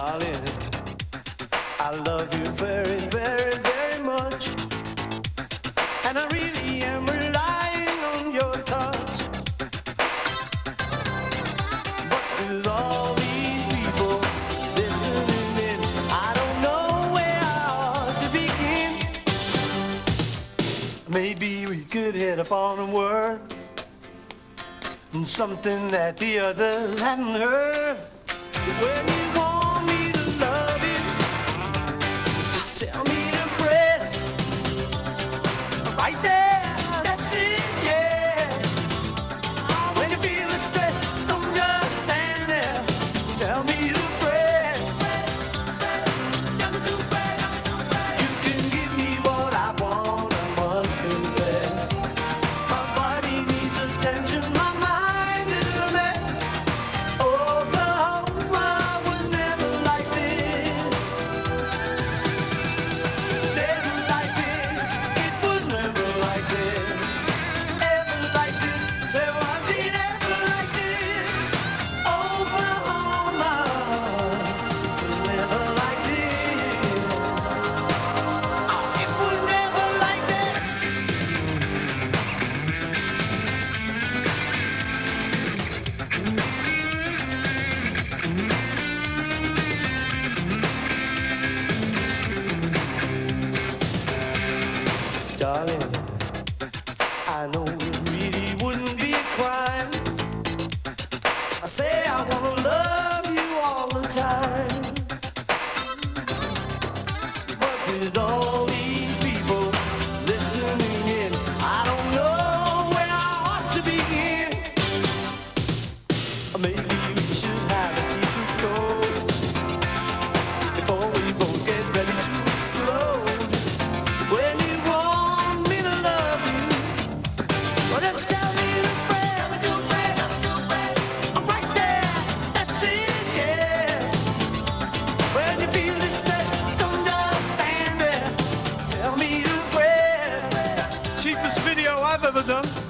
Darling, I love you very, very, very much. And I really am relying on your touch. But with all these people listening in, I don't know where I ought to begin. Maybe we could hit upon a word. Something that the others haven't heard. When Darling, I know it really wouldn't be a crime. I say I wanna love you all the time. But with all Cheapest video I've ever done.